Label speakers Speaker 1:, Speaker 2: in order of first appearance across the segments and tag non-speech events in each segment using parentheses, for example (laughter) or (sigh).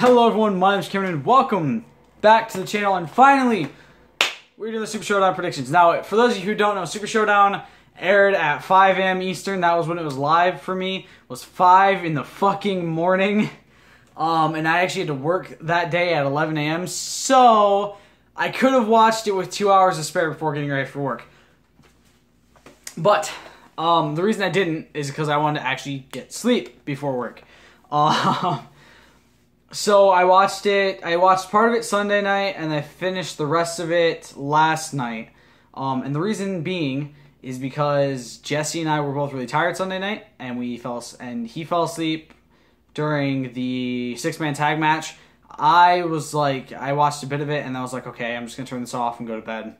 Speaker 1: Hello everyone, my name is Cameron and welcome back to the channel and finally we're doing the Super Showdown predictions. Now, for those of you who don't know, Super Showdown aired at 5 a.m. Eastern. That was when it was live for me. It was 5 in the fucking morning. Um, and I actually had to work that day at 11 a.m. So I could have watched it with two hours to spare before getting ready for work. But um, the reason I didn't is because I wanted to actually get sleep before work. Uh, (laughs) so I watched it. I watched part of it Sunday night, and I finished the rest of it last night. Um, and the reason being is because Jesse and I were both really tired Sunday night, and we fell and he fell asleep during the six man tag match. I was like, I watched a bit of it, and I was like, okay, I'm just gonna turn this off and go to bed.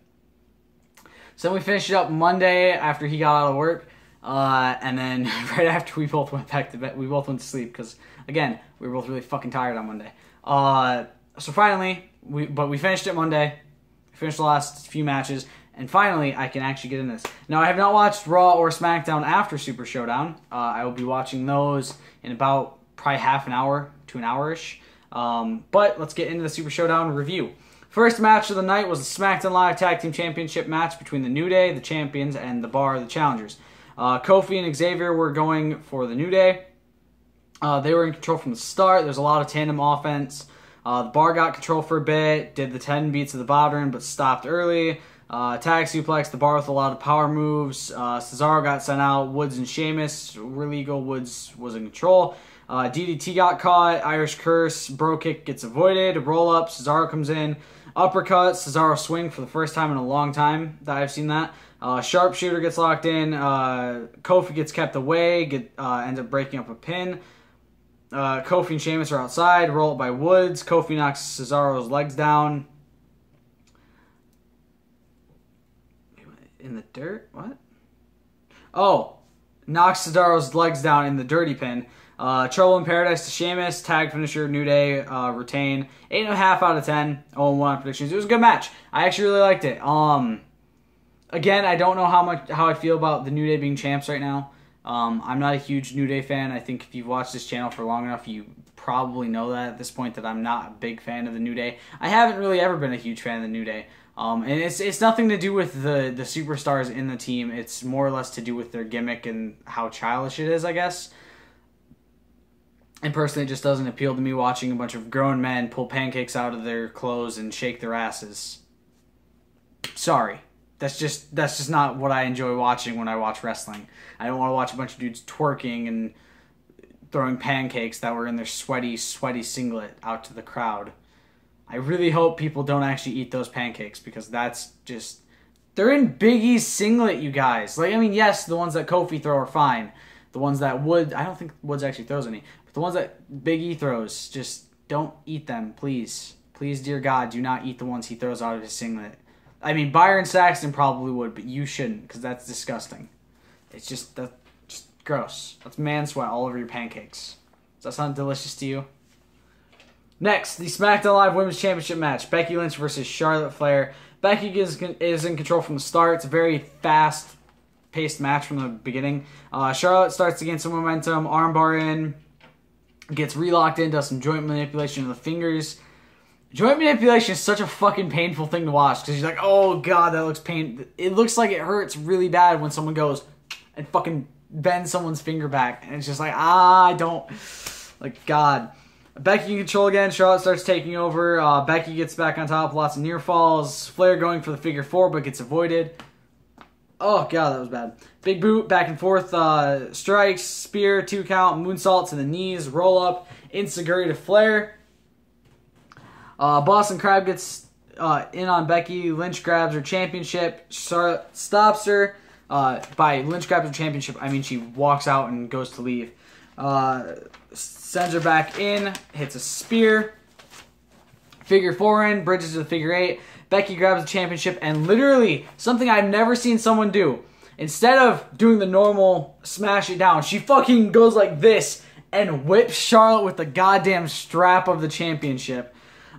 Speaker 1: So we finished it up Monday after he got out of work, uh, and then (laughs) right after we both went back to bed, we both went to sleep because again we were both really fucking tired on Monday. Uh, so finally, we but we finished it Monday. Finished the last few matches, and finally I can actually get in this. Now I have not watched Raw or SmackDown after Super Showdown. Uh, I will be watching those in about probably half an hour to an hourish. Um, but let's get into the Super Showdown review. First match of the night was the SmackDown Live Tag Team Championship match between the New Day, the champions, and the Bar, the challengers. Uh, Kofi and Xavier were going for the New Day. Uh, they were in control from the start. There's a lot of tandem offense. Uh, the Bar got control for a bit, did the 10 beats of the Bodhrán, but stopped early. Uh, tag suplex, the Bar with a lot of power moves. Uh, Cesaro got sent out. Woods and Sheamus were legal. Woods was in control. Uh, DDT got caught. Irish Curse. Bro kick gets avoided. Roll up. Cesaro comes in. Uppercut. Cesaro swing for the first time in a long time that I've seen that. Uh, sharpshooter gets locked in. Uh, Kofi gets kept away. Get uh, ends up breaking up a pin. Uh, Kofi and Sheamus are outside. Roll up by Woods. Kofi knocks Cesaro's legs down. In the dirt? What? Oh, knocks Cesaro's legs down in the dirty pin. Uh, Trouble in Paradise to Sheamus, tag finisher, New Day, uh, retain. 8.5 out of 10, 0 1 predictions. It was a good match. I actually really liked it. Um, again, I don't know how much how I feel about the New Day being champs right now. Um, I'm not a huge New Day fan. I think if you've watched this channel for long enough, you probably know that at this point that I'm not a big fan of the New Day. I haven't really ever been a huge fan of the New Day. Um, and it's it's nothing to do with the the superstars in the team. It's more or less to do with their gimmick and how childish it is, I guess. And personally, it just doesn't appeal to me watching a bunch of grown men pull pancakes out of their clothes and shake their asses. Sorry. That's just that's just not what I enjoy watching when I watch wrestling. I don't want to watch a bunch of dudes twerking and throwing pancakes that were in their sweaty, sweaty singlet out to the crowd. I really hope people don't actually eat those pancakes because that's just they're in Big E's singlet, you guys. Like I mean, yes, the ones that Kofi throw are fine. The ones that Wood, I don't think Woods actually throws any. But the ones that Big E throws, just don't eat them, please. Please, dear God, do not eat the ones he throws out of his singlet. I mean, Byron Saxton probably would, but you shouldn't, because that's disgusting. It's just that just gross. That's man sweat all over your pancakes. Does that sound delicious to you? Next, the SmackDown Live Women's Championship match: Becky Lynch versus Charlotte Flair. Becky is, is in control from the start. It's a very fast paced match from the beginning. Uh, Charlotte starts to gain some momentum, armbar in, gets relocked in, does some joint manipulation of the fingers. Joint manipulation is such a fucking painful thing to watch because you're like, oh god, that looks pain. It looks like it hurts really bad when someone goes and fucking bends someone's finger back, and it's just like, ah, I don't. Like God. Becky in control again. Charlotte starts taking over. Uh, Becky gets back on top. Lots of near falls. Flair going for the figure four, but gets avoided. Oh god, that was bad. Big boot, back and forth, uh, strikes, spear, two count, moonsault to the knees, roll up, enzuigiri to Flair. Uh, Boston Crab gets uh, in on Becky. Lynch grabs her championship. Stops her. Uh, by Lynch grabs her championship, I mean she walks out and goes to leave. Uh, sends her back in, hits a spear. Figure four in, bridges to the figure eight. Becky grabs the championship and literally something I've never seen someone do. Instead of doing the normal smash it down, she fucking goes like this and whips Charlotte with the goddamn strap of the championship.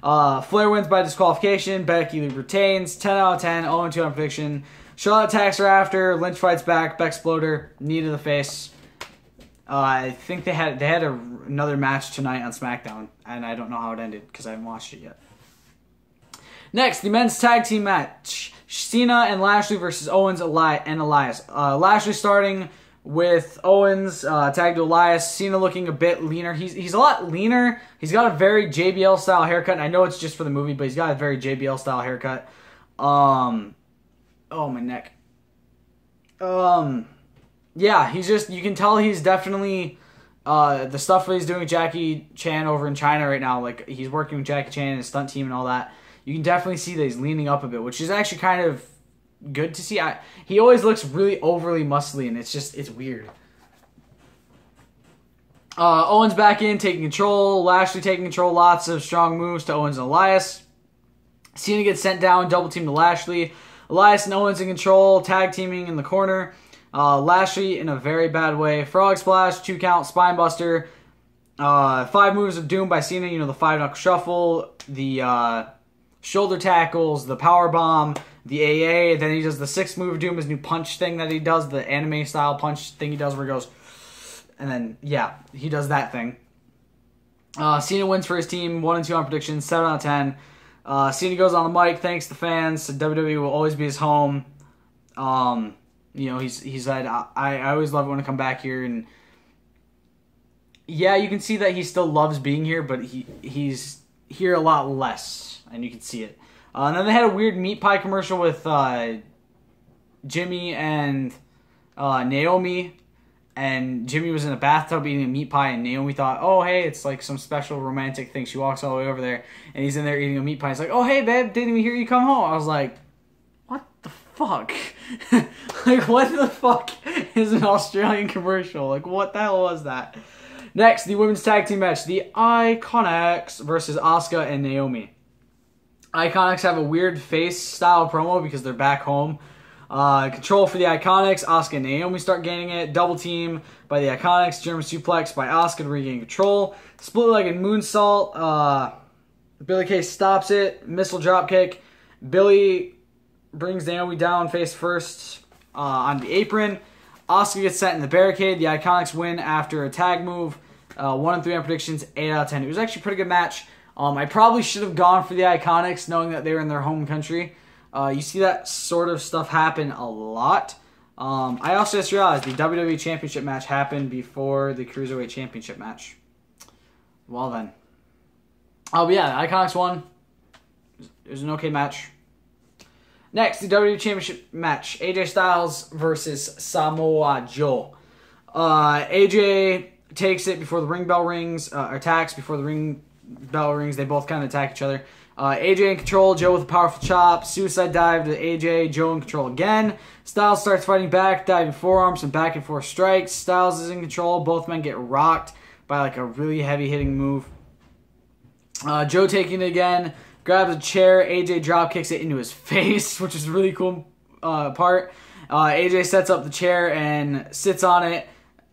Speaker 1: Uh, Flair wins by disqualification. Becky retains. 10 out of 10. 0 2 on prediction. Charlotte attacks her after. Lynch fights back. Bexploder. Knee to the face. Uh, I think they had they had a, another match tonight on SmackDown, and I don't know how it ended because I haven't watched it yet. Next, the men's tag team match: Cena and Lashley versus Owens and Elias. Uh, Lashley starting with Owens uh, tagged to Elias. Cena looking a bit leaner. He's he's a lot leaner. He's got a very JBL style haircut. I know it's just for the movie, but he's got a very JBL style haircut. Um, oh my neck. Um, yeah, he's just you can tell he's definitely uh the stuff that he's doing with Jackie Chan over in China right now. Like he's working with Jackie Chan and his stunt team and all that. You can definitely see that he's leaning up a bit, which is actually kind of good to see. I, he always looks really overly muscly, and it's just it's weird. Uh, Owens back in, taking control. Lashley taking control. Lots of strong moves to Owens and Elias. Cena gets sent down, double team to Lashley. Elias and Owens in control, tag teaming in the corner. Uh, Lashley in a very bad way. Frog splash, two count, spine buster. Uh, five moves of doom by Cena. You know the five knuckle shuffle, the uh, shoulder tackles, the power bomb, the AA. Then he does the sixth move of doom, his new punch thing that he does, the anime style punch thing he does where he goes, and then yeah, he does that thing. Uh, Cena wins for his team, one and two on predictions, seven out of ten. Uh, Cena goes on the mic, thanks the fans. WWE will always be his home. Um, you know, he's he said I, I always love it when I come back here and yeah, you can see that he still loves being here, but he he's here a lot less, and you can see it. Uh, and then they had a weird meat pie commercial with uh, Jimmy and uh, Naomi, and Jimmy was in a bathtub eating a meat pie, and Naomi thought, "Oh, hey, it's like some special romantic thing." She walks all the way over there, and he's in there eating a meat pie. He's like, "Oh, hey, babe, didn't even hear you come home." I was like, "What the fuck? (laughs) like, what the fuck is an Australian commercial? Like, what the hell was that?" Next, the women's tag team match: the Iconics versus Asuka and Naomi. Iconics have a weird face style promo because they're back home. Uh, control for the Iconics. Asuka and Naomi start gaining it. Double team by the Iconics. German suplex by Asuka to regain control. Split leg and moonsault. Uh, Billie Kay stops it. Missile drop kick. Billie brings Naomi down face first uh, on the apron. Asuka gets set in the barricade. The Iconics win after a tag move. Uh, one and three on predictions. Eight out of ten. It was actually a pretty good match. Um, I probably should have gone for the Iconics, knowing that they were in their home country. Uh, you see that sort of stuff happen a lot. Um, I also just realized the WWE Championship match happened before the Cruiserweight Championship match. Well then. Oh, yeah, Iconics won. It was an okay match. Next, the WWE Championship match: AJ Styles versus Samoa Joe. Uh, AJ takes it before the ring bell rings, uh, attacks before the ring bell rings. They both kind of attack each other. Uh, AJ in control, Joe with a powerful chop, suicide dive to AJ, Joe in control again. Styles starts fighting back, diving forearms and back and forth strikes. Styles is in control. Both men get rocked by like a really heavy hitting move. Uh, Joe taking it again, grabs a chair. AJ drop kicks it into his (laughs) face, which is a really cool uh, part. Uh, AJ sets up the chair and sits on it.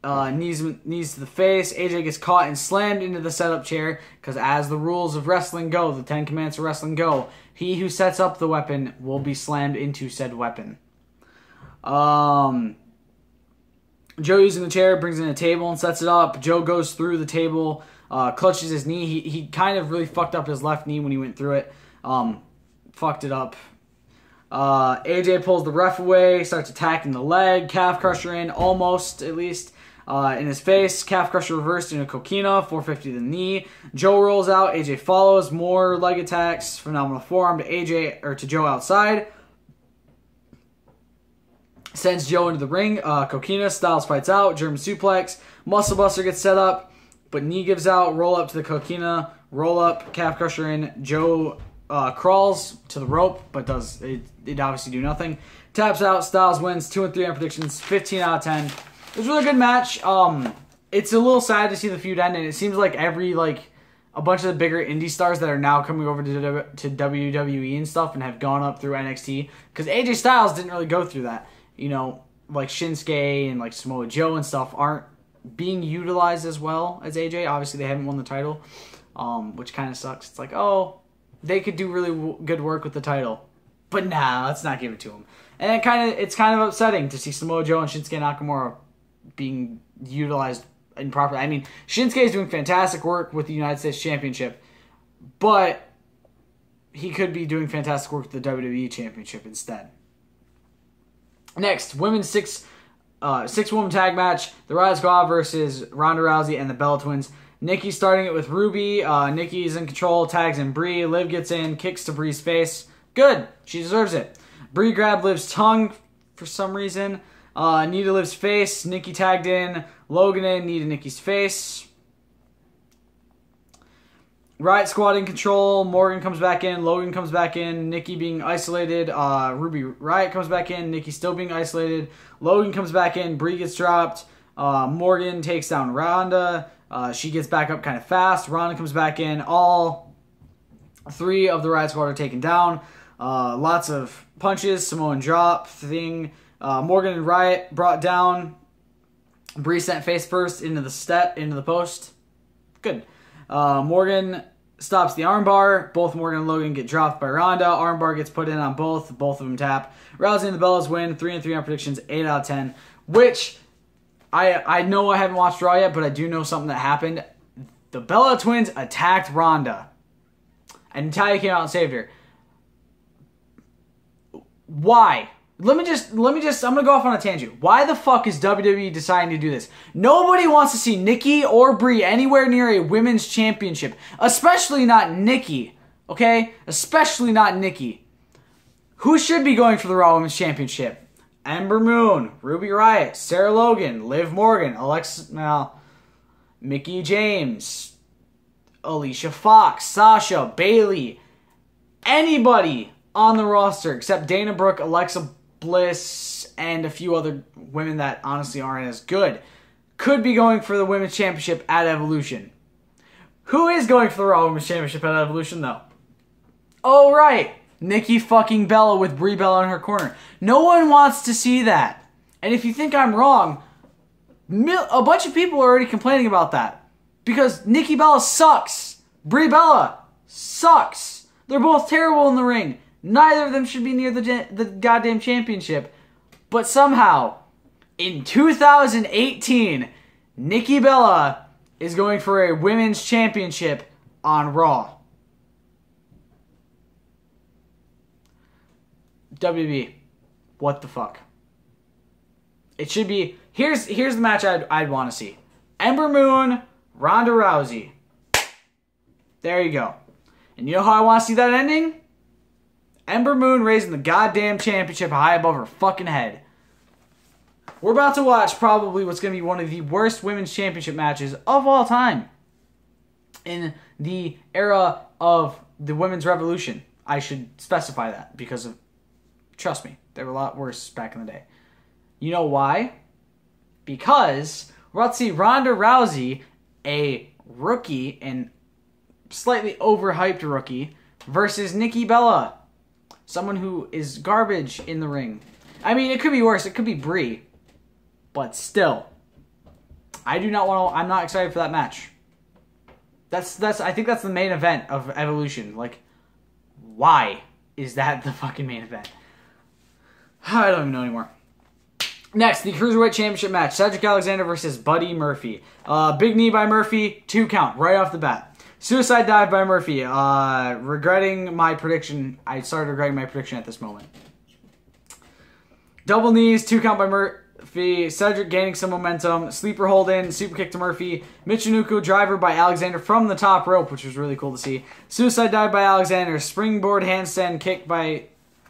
Speaker 1: Uh, knees knees to the face. AJ gets caught and slammed into the setup chair because, as the rules of wrestling go, the Ten Commandments of wrestling go, he who sets up the weapon will be slammed into said weapon. Um, Joe using the chair brings in a table and sets it up. Joe goes through the table, uh, clutches his knee. He he kind of really fucked up his left knee when he went through it. Um, fucked it up. Uh, AJ pulls the ref away, starts attacking the leg, calf crusher in, almost at least. Uh, in his face, calf crusher reversed into Coquina, 450 to the knee. Joe rolls out, AJ follows, more leg attacks, phenomenal forearm to AJ or to Joe outside. Sends Joe into the ring. Uh, coquina, Styles fights out, German suplex, muscle buster gets set up, but knee gives out, roll up to the Coquina. roll up, calf crusher in. Joe uh, crawls to the rope, but does it, it obviously do nothing. Taps out, Styles wins, 2 and 3 on predictions, 15 out of 10. It was a really good match. Um, it's a little sad to see the feud end, and it seems like every like a bunch of the bigger indie stars that are now coming over to to WWE and stuff and have gone up through NXT because AJ Styles didn't really go through that. You know, like Shinsuke and like Samoa Joe and stuff aren't being utilized as well as AJ. Obviously, they haven't won the title, um, which kind of sucks. It's like, oh, they could do really w- good work with the title, but nah, let's not give it to them. And it kind of it's kind of upsetting to see Samoa Joe and Shinsuke Nakamura being utilized improperly. I mean, Shinsuke is doing fantastic work with the United States Championship, but he could be doing fantastic work with the WWE Championship instead. Next, women's six uh, six woman tag match: the Riot Squad versus Ronda Rousey and the Bella Twins. Nikki starting it with Ruby. Uh, Nikki's in control, tags in Brie. Liv gets in, kicks to Brie's face. Good, she deserves it. Brie grabbed Liv's tongue for some reason. Uh, Nita Liv's face. Nikki tagged in. Logan in. Nita Nikki's face. Riot Squad in control. Morgan comes back in. Logan comes back in. Nikki being isolated. Uh, Ruby Riot comes back in. Nikki still being isolated. Logan comes back in. Brie gets dropped. Uh, Morgan takes down Ronda. Uh, she gets back up kind of fast. Ronda comes back in. All three of the Riot Squad are taken down. Uh, lots of punches. Samoan drop thing. Uh, Morgan and Riot brought down. Brie sent face first into the step into the post. Good. Uh, Morgan stops the armbar. Both Morgan and Logan get dropped by Ronda. Armbar gets put in on both. Both of them tap. Rousey and the Bellas win. Three and three on predictions. Eight out of ten. Which I I know I haven't watched Raw yet, but I do know something that happened. The Bella twins attacked Ronda, and Natalya came out and saved her. Why? Let me just let me just I'm gonna go off on a tangent. Why the fuck is WWE deciding to do this? Nobody wants to see Nikki or Brie anywhere near a women's championship, especially not Nikki. Okay, especially not Nikki. Who should be going for the Raw Women's Championship? Ember Moon, Ruby Riot, Sarah Logan, Liv Morgan, Alexa, well, Mickie James, Alicia Fox, Sasha, Bayley, anybody on the roster except Dana Brooke, Alexa Bliss, and a few other women that honestly aren't as good could be going for the Women's Championship at Evolution. Who is going for the Raw Women's Championship at Evolution, though? Oh, right. Nikki fucking Bella with Brie Bella in her corner. No one wants to see that. And if you think I'm wrong, a bunch of people are already complaining about that. Because Nikki Bella sucks. Brie Bella sucks. They're both terrible in the ring. Neither of them should be near the, the goddamn championship. But somehow, in 2018, Nikki Bella is going for a women's championship on Raw. WB, what the fuck? It should be here's here's the match I'd I'd want to see. Ember Moon, Ronda Rousey. There you go. And you know how I want to see that ending? Ember Moon raising the goddamn championship high above her fucking head. We're about to watch probably what's going to be one of the worst women's championship matches of all time in the era of the women's revolution. I should specify that because of trust me, they were a lot worse back in the day. You know why? Because we're about to see Ronda Rousey, a rookie and slightly overhyped rookie, versus Nikki Bella, someone who is garbage in the ring. I mean, it could be worse. It could be Brie, but still, I do not want to. I'm not excited for that match. That's that's. I think that's the main event of Evolution. Like, why is that the fucking main event? (sighs) I don't even know anymore. Next, the Cruiserweight Championship match. Cedric Alexander versus Buddy Murphy. Uh, big knee by Murphy, two count, right off the bat. Suicide dive by Murphy. Uh, regretting my prediction. I started regretting my prediction at this moment. Double knees, two count by Murphy. Cedric gaining some momentum. Sleeper hold in, super kick to Murphy. Michinoku driver by Alexander from the top rope, which was really cool to see. Suicide dive by Alexander. Springboard handstand kick by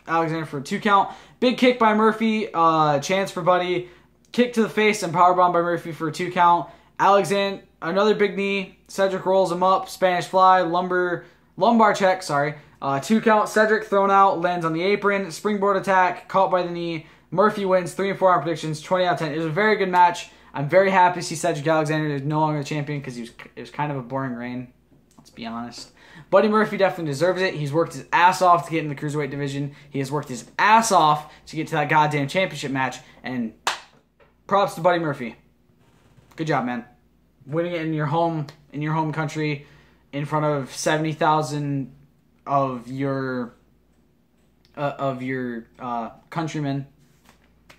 Speaker 1: Alexander for a two count. Big kick by Murphy, uh, chance for Buddy. Kick to the face and powerbomb by Murphy for a two count. Alexander, another big knee. Cedric rolls him up. Spanish fly, lumber, lumbar check, sorry. Uh, two count. Cedric thrown out, lands on the apron. Springboard attack, caught by the knee. Murphy wins, three and four on predictions, 20 out of 10. It was a very good match. I'm very happy to see Cedric Alexander is no longer the champion because was it was kind of a boring reign. Let's be honest. Buddy Murphy definitely deserves it. He's worked his ass off to get in the cruiserweight division. He has worked his ass off to get to that goddamn championship match. And props to Buddy Murphy. Good job, man. Winning it in your home in your home country in front of seventy thousand of your uh, of your uh, countrymen.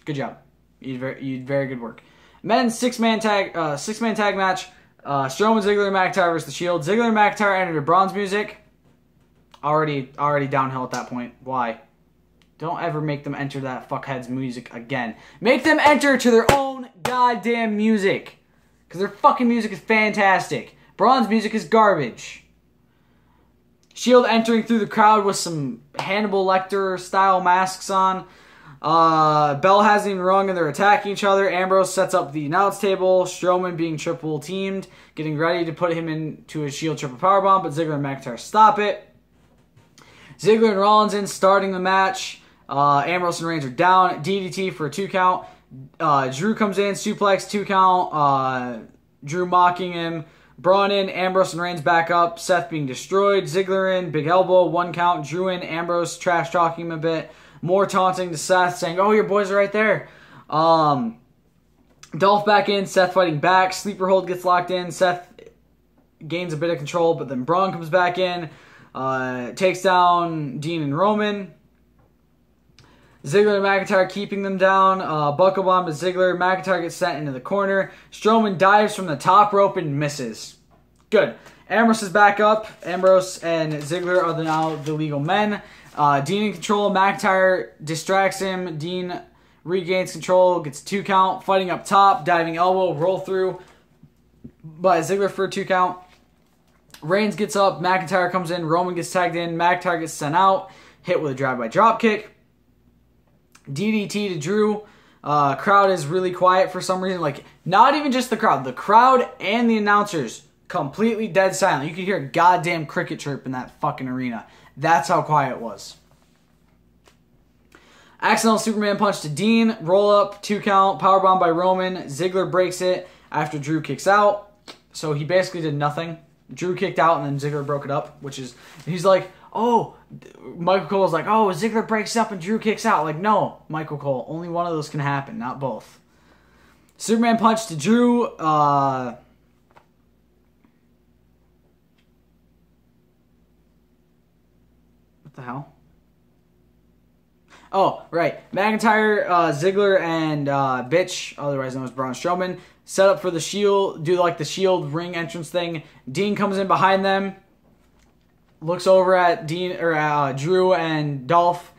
Speaker 1: Good job. You did very, you did very good work. Men's six man tag uh, six man tag match. Uh, Strowman, Ziggler, McIntyre versus the Shield. Ziggler and McIntyre entered Braun's music. Already, already downhill at that point. Why? Don't ever make them enter that fuckhead's music again. Make them enter to their own goddamn music. Because their fucking music is fantastic. Braun's music is garbage. Shield entering through the crowd with some Hannibal Lecter style masks on. Uh, Bell hasn't even rung and they're attacking each other. Ambrose sets up the announce table. Strowman being triple teamed, getting ready to put him into a Shield triple powerbomb, but Ziggler and McIntyre stop it. Ziggler and Rollins in starting the match. Uh, Ambrose and Reigns are down. DDT for a two count. Uh, Drew comes in, suplex, two count. Uh, Drew mocking him. Braun in, Ambrose and Reigns back up. Seth being destroyed. Ziggler in, big elbow, one count. Drew in, Ambrose trash talking him a bit. More taunting to Seth, saying, "Oh, your boys are right there." Um, Dolph back in, Seth fighting back. Sleeper hold gets locked in. Seth gains a bit of control, but then Braun comes back in, uh, takes down Dean and Roman. Ziggler and McIntyre keeping them down. Uh, buckle bomb to Ziggler. McIntyre gets sent into the corner. Strowman dives from the top rope and misses. Good. Ambrose is back up. Ambrose and Ziggler are the, now the legal men. Uh, Dean in control. McIntyre distracts him. Dean regains control. Gets two count. Fighting up top. Diving elbow. Roll through by Ziggler for a two count. Reigns gets up. McIntyre comes in. Roman gets tagged in. McIntyre gets sent out. Hit with a drive by drop kick. DDT to Drew. Uh, crowd is really quiet for some reason. Like, not even just the crowd, the crowd and the announcers completely dead silent. You could hear a goddamn cricket chirp in that fucking arena. That's how quiet it was. Accidental Superman punch to Dean, roll up, two count, power bomb by Roman. Ziggler breaks it after Drew kicks out. So he basically did nothing. Drew kicked out and then Ziggler broke it up, which is he's like, oh, Michael Cole's like, oh, Ziggler breaks up and Drew kicks out. Like, no, Michael Cole, only one of those can happen, not both. Superman punch to Drew. Uh, what the hell? Oh, right. McIntyre, uh, Ziggler, and uh, Bitch, otherwise known as Braun Strowman, set up for the Shield, do like the Shield ring entrance thing. Dean comes in behind them, looks over at Dean or uh, Drew and Dolph,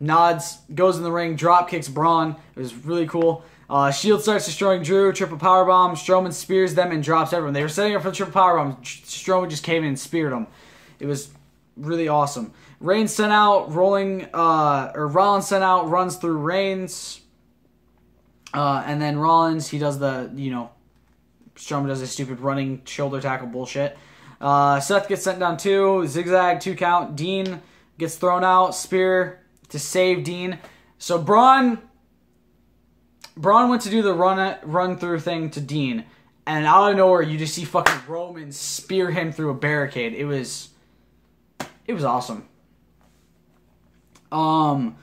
Speaker 1: nods, goes in the ring, drop kicks Braun. It was really cool. Uh, Shield starts destroying Drew, triple power bomb. Strowman spears them and drops everyone. They were setting up for the triple power bomb. Strowman just came in and speared them. It was really awesome. Reigns sent out, rolling, uh, or Rollins sent out, runs through Reigns. Uh, and then Rollins, he does the, you know, Strowman does his stupid running shoulder tackle bullshit. Uh, Seth gets sent down two, zigzag, two count. Dean gets thrown out, spear to save Dean. So Braun, Braun went to do the run run through thing to Dean, and out of nowhere you just see fucking Roman spear him through a barricade. It was, it was awesome. Um,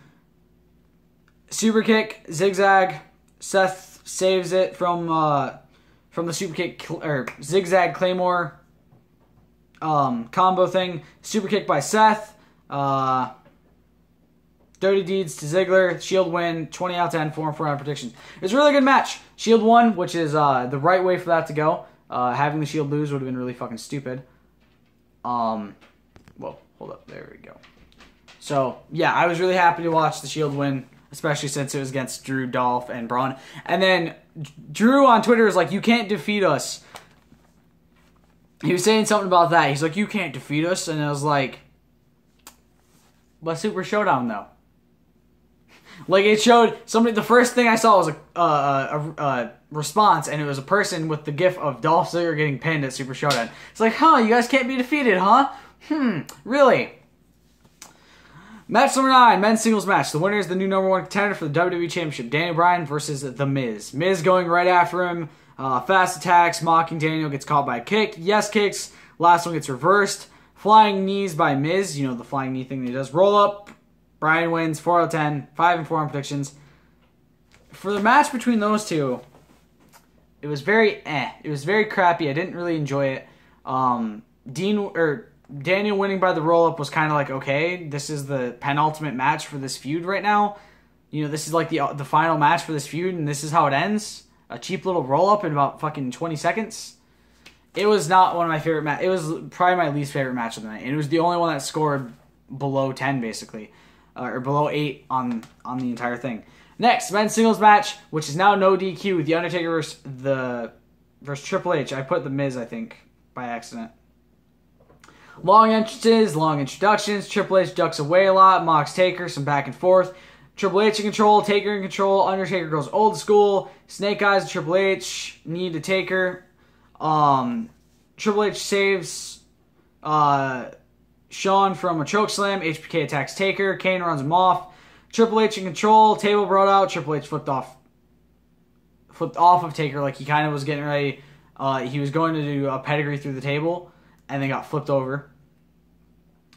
Speaker 1: super kick, zigzag. Seth saves it from uh, from the super kick or zigzag claymore um, combo thing. Super kick by Seth. Uh, Dirty Deeds to Ziggler. Shield win. 20 out of 10. 4 and 4 round predictions. It's a really good match. Shield won, which is uh, the right way for that to go. Uh, having the Shield lose would have been really fucking stupid. Um, well, hold up. There we go. So, yeah, I was really happy to watch the Shield win, especially since it was against Drew, Dolph, and Braun. And then Drew on Twitter is like, you can't defeat us he was saying something about that. He's like, "You can't defeat us," and I was like, "But Super Showdown though." (laughs) like it showed somebody. The first thing I saw was a, uh, a, a, response, and it was a person with the gif of Dolph Ziggler getting pinned at Super Showdown. It's like, huh? You guys can't be defeated, huh? Hmm. Really? Match number nine, men's singles match. The winner is the new number one contender for the WWE Championship, Daniel Bryan versus The Miz. Miz going right after him. Uh, fast attacks, mocking Daniel gets caught by a kick. Yes kicks. Last one gets reversed. Flying knees by Miz. You know the flying knee thing that he does. Roll up. Bryan wins 4 out of 10. 5 and 4 on predictions. For the match between those two, it was very eh. It was very crappy. I didn't really enjoy it. Um, Dean or Daniel winning by the roll up was kind of like okay, this is the penultimate match for this feud right now. You know, this is like the the final match for this feud, and this is how it ends. A cheap little roll up in about fucking 20 seconds. It was not one of my favorite match. It was probably my least favorite match of the night. And it was the only one that scored below 10 basically, uh, or below 8 on on the entire thing. Next, men's singles match, which is now no DQ, The Undertaker versus the versus Triple H. I put the Miz, I think, by accident. Long entrances, long introductions. Triple H ducks away a lot. Mox Taker, some back and forth. Triple H in control, Taker in control. Undertaker goes old school. Snake Eyes Triple H need to Taker. Um, Triple H saves uh, Shawn from a choke slam. HBK attacks Taker. Kane runs him off. Triple H in control. Table brought out. Triple H flipped off, flipped off of Taker like he kind of was getting ready. Uh, he was going to do a pedigree through the table, and then got flipped over.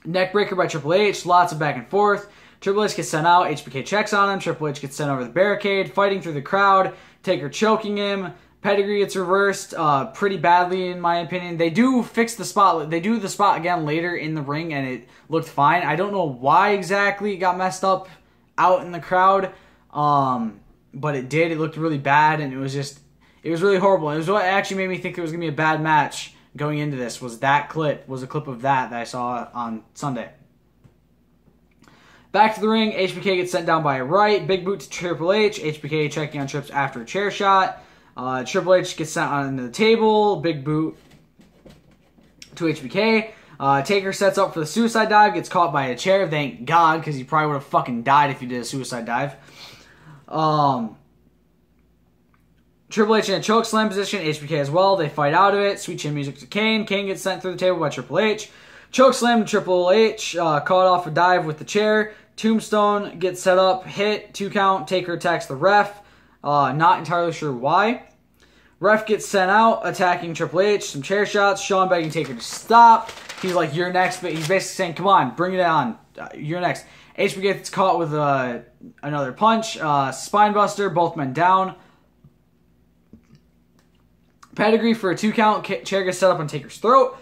Speaker 1: Neckbreaker by Triple H. Lots of back and forth. Triple H gets sent out. HBK checks on him. Triple H gets sent over the barricade, fighting through the crowd. Taker choking him. Pedigree gets reversed uh, pretty badly, in my opinion. They do fix the spot. They do the spot again later in the ring, and it looked fine. I don't know why exactly it got messed up out in the crowd, um, but it did. It looked really bad, and it was just, it was really horrible. It was what actually made me think it was gonna be a bad match going into this. Was that clip? Was a clip of that that I saw on Sunday. Back to the ring, HBK gets sent down by a right. Big boot to Triple H. HBK checking on Trips after a chair shot. Uh, Triple H gets sent on the table. Big boot to HBK. Uh, Taker sets up for the suicide dive. Gets caught by a chair. Thank God, because he probably would have fucking died if he did a suicide dive. Um, Triple H in a choke slam position. HBK as well. They fight out of it. Sweet chin music to Kane. Kane gets sent through the table by Triple H. Choke slam to Triple H, uh, caught off a dive with the chair. Tombstone gets set up, hit, two count. Taker attacks the ref. Uh, not entirely sure why. Ref gets sent out, attacking Triple H. Some chair shots. Shawn begging Taker to stop. He's like, "You're next," but he's basically saying, "Come on, bring it on. Uh, you're next." HB gets caught with uh, another punch. Uh, spinebuster. Both men down. Pedigree for a two count. Chair gets set up on Taker's throat.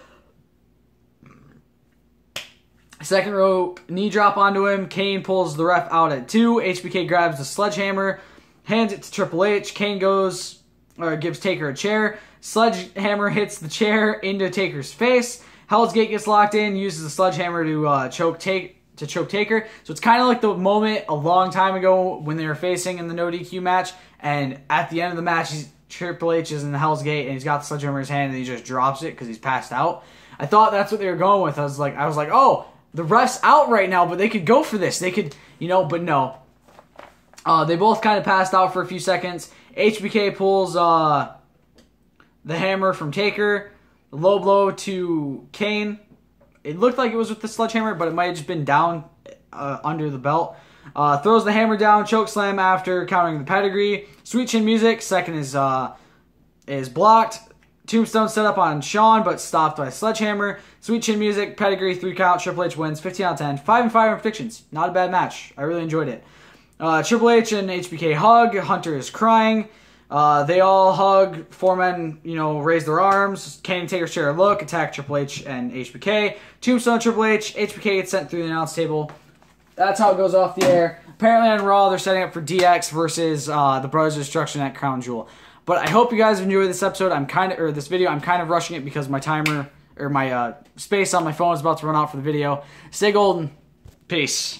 Speaker 1: Second rope, knee drop onto him. Kane pulls the ref out at two. HBK grabs the sledgehammer, hands it to Triple H. Kane goes or gives Taker a chair. Sledgehammer hits the chair into Taker's face. Hell's Gate gets locked in, uses the sledgehammer to uh, choke take to choke Taker. So it's kind of like the moment a long time ago when they were facing in the no DQ match, and at the end of the match, Triple H is in the Hell's Gate and he's got the sledgehammer in his hand and he just drops it because he's passed out. I thought that's what they were going with. I was like, I was like, oh, the ref's out right now, but they could go for this. They could, you know, but no. Uh, they both kind of passed out for a few seconds. HBK pulls uh, the hammer from Taker. Low blow to Kane. It looked like it was with the sledgehammer, but it might have just been down uh, under the belt. Uh, throws the hammer down, choke slam after countering the pedigree. Sweet chin music. Second is uh, is blocked. Tombstone set up on Shawn, but stopped by Sledgehammer. Sweet Chin Music, Pedigree, 3 count, Triple H wins, 15 out of 10. 5 and 5 predictions. Not a bad match. I really enjoyed it. Uh, Triple H and HBK hug. Hunter is crying. Uh, they all hug. Four men, you know, raise their arms. Kane Taker share a look, attack Triple H and HBK. Tombstone Triple H. HBK gets sent through the announce table. That's how it goes off the air. Apparently on Raw, they're setting up for DX versus uh, the Brothers of Destruction at Crown Jewel. But I hope you guys enjoyed this episode. I'm kind of, or this video, I'm kind of rushing it because my timer, or my uh, space on my phone is about to run out for the video. Stay golden. Peace.